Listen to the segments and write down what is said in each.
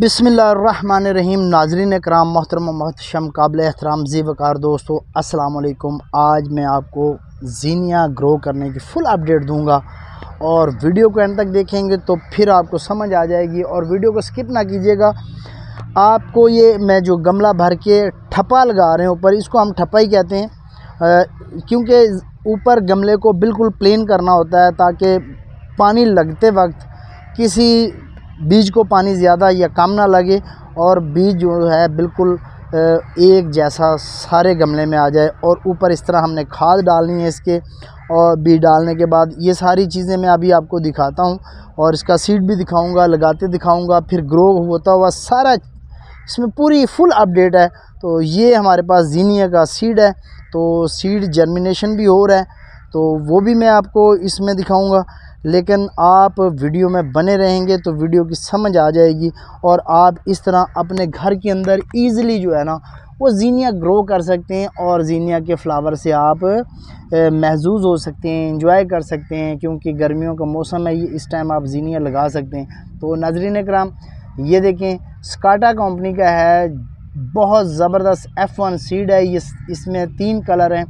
بسم اللہ الرحمن الرحیم، ناظرین اکرام، محترم محتشم، قابل احترام، زی وقار دوستو، السلام علیکم۔ آج میں آپ کو زینیا گرو کرنے کی فل اپڈیٹ دوں گا اور ویڈیو کو اینڈ تک دیکھیں گے تو پھر آپ کو سمجھ آ جائے گی اور ویڈیو کو سکپ نہ کیجیے گا۔ آپ کو یہ میں جو گملہ بھر کے ٹھپا لگا رہے ہیں اوپر، اس کو ہم ٹھپا ہی کہتے ہیں کیونکہ اوپر گملے کو بالکل پلین کرنا ہوتا ہے تاکہ پانی لگتے وقت کسی بیج کو پانی زیادہ یا کم نہ لگے اور بیج جو ہے بالکل ایک جیسا سارے گملے میں آ جائے اور اوپر اس طرح ہم نے کھاد ڈالنی ہے اس کے اور بیج ڈالنے کے بعد یہ ساری چیزیں میں ابھی آپ کو دکھاتا ہوں اور اس کا سیڈ بھی دکھاؤں گا، لگاتے دکھاؤں گا، پھر گرو ہوتا ہوا سارا اس میں پوری فل اپڈیٹ ہے۔ تو یہ ہمارے پاس زینیا کا سیڈ ہے، تو سیڈ جرمینیشن بھی ہو رہا ہے۔ تو وہ بھی میں آپ کو اس میں دکھاؤں گا۔ لیکن آپ ویڈیو میں بنے رہیں گے تو ویڈیو کی سمجھ آ جائے گی اور آپ اس طرح اپنے گھر کے اندر ایزلی جو ہے نا، وہ زینیا گرو کر سکتے ہیں اور زینیا کے فلاور سے آپ محظوظ ہو سکتے ہیں انجوائے کر سکتے ہیں۔ کیونکہ گرمیوں کا موسم ہے، یہ اس ٹائم آپ زینیا لگا سکتے ہیں۔ تو ناظرین کرام یہ دیکھیں، سکاٹا کمپنی کا ہے۔ بہت زبردست ایف ون سیڈ ہے۔ یہ اس میں تین کلر ہیں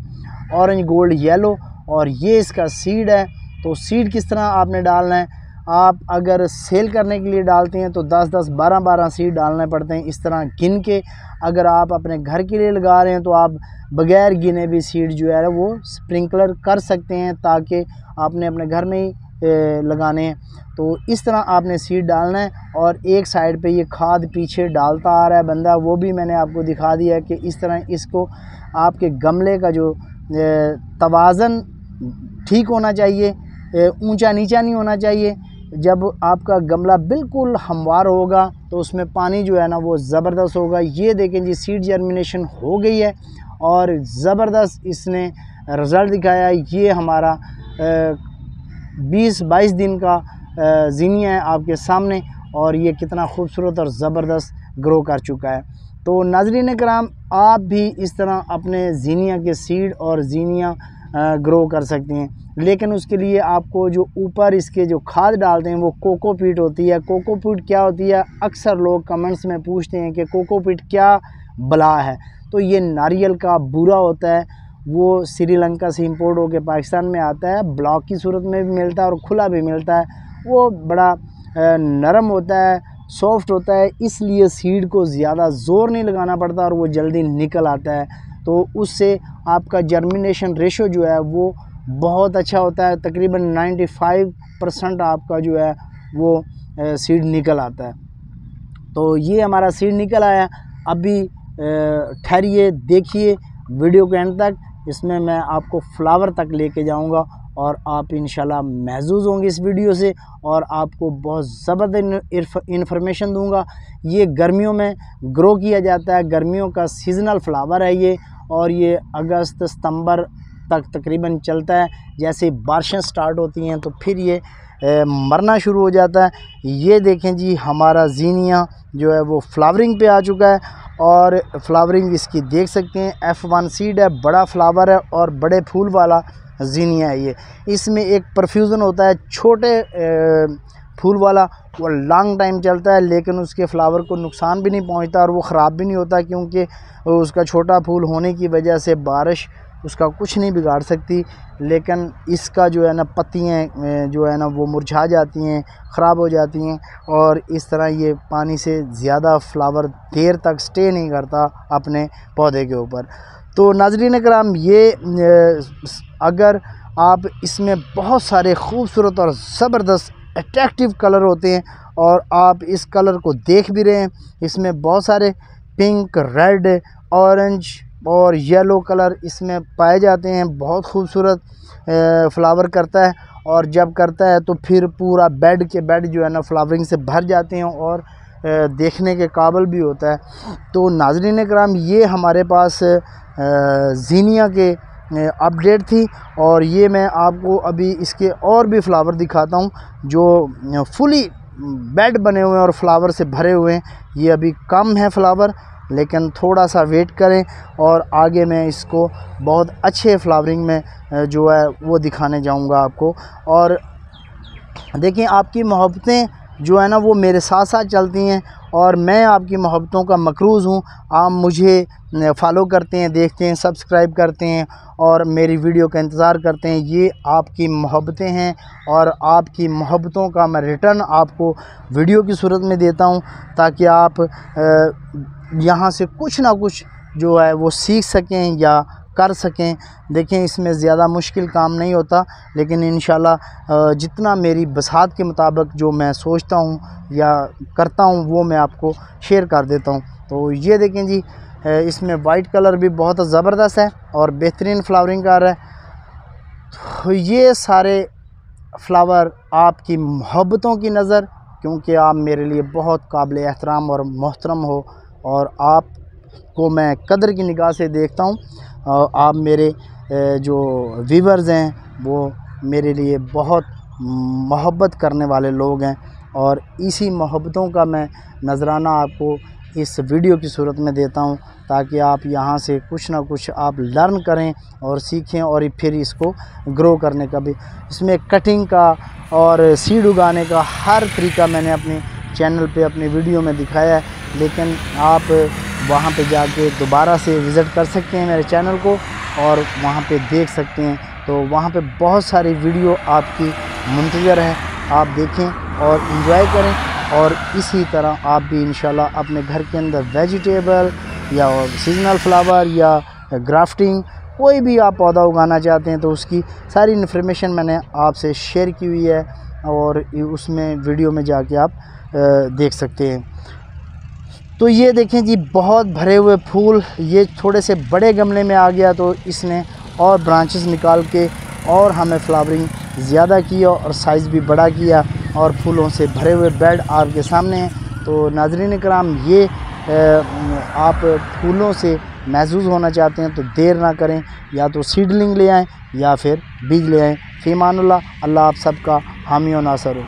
اورنج گولڈ یلو اور یہ اس کا سیڈ ہے، تو سیڈ کس طرح آپ نے ڈالنا ہے؟ آپ اگر سیل کرنے کے لیے ڈالتے ہیں تو دس دس بارہ بارہ سیڈ ڈالنے پڑتے ہیں اس طرح گن کے۔ اگر آپ اپنے گھر کے لیے لگا رہے ہیں تو آپ بغیر گنے بھی سیڈ جو ہے وہ سپرنکلر کر سکتے ہیں تاکہ آپ نے اپنے گھر میں ہی لگانے ہیں۔ تو اس طرح آپ نے سیڈ ڈالنا ہے اور ایک سائڈ پہ یہ کھاد پیچھے ڈالتا آ رہا ہے بندہ۔ وہ بھی میں نے آپ کو دکھا دیا کہ اس طرح اس کو آپ کے گملے کا جو توازن ٹھیک ہونا چاہیے اونچا نیچا نہیں ہونا چاہیے۔ جب آپ کا گملہ بالکل ہموار ہوگا تو اس میں پانی جو ہے نا وہ زبردست ہوگا۔ یہ دیکھیں جی سیڈ جرمینیشن ہو گئی ہے اور زبردست اس نے رزلٹ دکھایا۔ یہ ہمارا بیس بائیس دن کا زینیا ہے آپ کے سامنے اور یہ کتنا خوبصورت اور زبردست گرو کر چکا ہے۔ تو ناظرین کرام، آپ بھی اس طرح اپنے زینیا کے سیڈ اور زینیا گرو کر سکتے ہیں۔ لیکن اس کے لیے آپ کو جو اوپر اس کے جو کھاد ڈالتے ہیں، وہ کوکو پیٹ ہوتی ہے۔ کوکو پیٹ کیا ہوتی ہے؟ اکثر لوگ کمنٹس میں پوچھتے ہیں کہ کوکو پیٹ کیا بلا ہے۔ تو یہ ناریل کا بورا ہوتا ہے۔ وہ سری لنکا سے امپورٹ ہو کے پاکستان میں آتا ہے۔ بلاک کی صورت میں بھی ملتا ہے اور کھلا بھی ملتا ہے۔ وہ بڑا نرم ہوتا ہے سافٹ ہوتا ہے۔ اس لیے سیڈ کو زیادہ زور نہیں لگانا پڑتا اور وہ جلدی نکل آتا ہے۔ تو اس سے آپ کا جرمینیشن ریشو جو ہے وہ بہت اچھا ہوتا ہے۔ تقریباً نائنٹی فائیو پرسنٹ آپ کا جو ہے وہ سیڈ نکل آتا ہے۔ تو یہ ہمارا سیڈ نکل آیا۔ ابھی ٹھہریے، دیکھیے۔ ویڈیو کے اینڈ تک اس میں میں آپ کو فلاور تک لے کے جاؤں گا اور آپ انشاءاللہ محظوظ ہوں گے اس ویڈیو سے اور آپ کو بہت زبردست انفارمیشن دوں گا۔ یہ گرمیوں میں گرو کیا جاتا ہے۔ گرمیوں کا سیزنل فلاور ہے یہ۔ اور یہ اگست ستمبر تک تقریباً چلتا ہے۔ جیسے بارشیں سٹارٹ ہوتی ہیں تو پھر یہ مرنا شروع ہو جاتا ہے۔ یہ دیکھیں جی ہمارا زینیا جو ہے وہ فلاورنگ پہ آ چکا ہے اور فلاورنگ اس کی دیکھ سکتے ہیں۔ ایف ون سیڈ ہے، بڑا فلاور ہے اور بڑے پھول والا زینیا ہے یہ۔ اس میں ایک پرفیوزن ہوتا ہے، چھوٹے پھول والا وہ لانگ ٹائم چلتا ہے، لیکن اس کے فلاور کو نقصان بھی نہیں پہنچتا اور وہ خراب بھی نہیں ہوتا کیونکہ اس کا چھوٹا پھول ہونے کی وجہ سے بارش اس کا کچھ نہیں بگاڑ سکتی۔ لیکن اس کا جو ہے نا پتیاں جو ہے نا وہ مرجھا جاتی ہیں، خراب ہو جاتی ہیں اور اس طرح یہ پانی سے زیادہ فلاور دیر تک سٹے نہیں کرتا اپنے پودے کے اوپر۔ تو ناظرین کرام، یہ، اگر آپ اس میں بہت سارے خوبصورت اور زبردست اٹریکٹیو کلر ہوتے ہیں اور آپ اس کلر کو دیکھ بھی رہے ہیں۔ اس میں بہت سارے پنک ریڈ اورنج اور یلو کلر اس میں پائے جاتے ہیں۔ بہت خوبصورت فلاور کرتا ہے اور جب کرتا ہے تو پھر پورا بیڈ کے بیڈ جو ہے نا فلاورنگ سے بھر جاتے ہیں اور دیکھنے کے قابل بھی ہوتا ہے۔ تو ناظرین کرام یہ ہمارے پاس زینیا کے اپڈیٹ تھی اور یہ میں آپ کو ابھی اس کے اور بھی فلاور دکھاتا ہوں جو فلی بیڈ بنے ہوئے ہیں اور فلاور سے بھرے ہوئے ہیں۔ یہ ابھی کم ہے فلاور لیکن تھوڑا سا ویٹ کریں اور آگے میں اس کو بہت اچھے فلاورنگ میں جو ہے وہ دکھانے جاؤں گا آپ کو۔ اور دیکھیں آپ کی محبتیں جو ہے نا وہ میرے ساتھ ساتھ چلتی ہیں اور میں آپ کی محبتوں کا مقروض ہوں۔ آپ مجھے فالو کرتے ہیں، دیکھتے ہیں سبسکرائب کرتے ہیں اور میری ویڈیو کا انتظار کرتے ہیں۔ یہ آپ کی محبتیں ہیں اور آپ کی محبتوں کا میں ریٹرن آپ کو ویڈیو کی صورت میں دیتا ہوں تاکہ آپ یہاں سے کچھ نہ کچھ جو ہے وہ سیکھ سکیں یا کر سکیں۔ دیکھیں، اس میں زیادہ مشکل کام نہیں ہوتا، لیکن انشاءاللہ جتنا میری بسات کے مطابق جو میں سوچتا ہوں یا کرتا ہوں، وہ میں آپ کو شیئر کر دیتا ہوں۔ تو یہ دیکھیں جی اس میں وائٹ کلر بھی بہت زبردست ہے اور بہترین فلاورنگ کر رہا ہے۔ تو یہ سارے فلاور آپ کی محبتوں کی نظر، کیونکہ آپ میرے لیے بہت قابل احترام اور محترم ہو اور آپ کو میں قدر کی نگاہ سے دیکھتا ہوں۔ اور آپ میرے جو ویورز ہیں، وہ میرے لیے بہت محبت کرنے والے لوگ ہیں اور اسی محبتوں کا میں نذرانہ آپ کو اس ویڈیو کی صورت میں دیتا ہوں تاکہ آپ یہاں سے کچھ نہ کچھ آپ لرن کریں اور سیکھیں اور پھر اس کو گرو کرنے کا بھی۔ اس میں کٹنگ کا اور سیڈ اگانے کا ہر طریقہ میں نے اپنے چینل پہ اپنی ویڈیو میں دکھایا ہے، لیکن آپ وہاں پہ جا کے دوبارہ سے وزٹ کر سکتے ہیں میرے چینل کو اور وہاں پہ دیکھ سکتے ہیں۔ تو وہاں پہ بہت ساری ویڈیو آپ کی منتظر ہے آپ دیکھیں اور انجوائے کریں اور اسی طرح آپ بھی انشاءاللہ اپنے گھر کے اندر ویجیٹیبل یا سیزنل فلاور یا گرافٹنگ کوئی بھی آپ پودا اگانا چاہتے ہیں تو اس کی ساری انفارمیشن میں نے آپ سے شیئر کی ہوئی ہے اور اس میں ویڈیو میں جا کے آپ دیکھ سکتے ہیں۔ تو یہ دیکھیں جی بہت بھرے ہوئے پھول، یہ تھوڑے سے بڑے گملے میں آ گیا تو اس نے اور برانچز نکال کے اور ہمیں فلاورنگ زیادہ کیا اور سائز بھی بڑا کیا اور پھولوں سے بھرے ہوئے بیڈ آپ کے سامنے ہیں۔ تو ناظرین کرام، یہ آپ پھولوں سے محظوظ ہونا چاہتے ہیں تو دیر نہ کریں۔ یا تو سیڈلنگ لے آئیں یا پھر بیج لے آئیں۔ فیمان اللہ اللہ آپ سب کا حامی و ناصر ہو۔